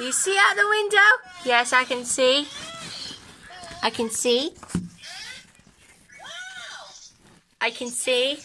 You see out the window? Yes, I can see. I can see. I can see.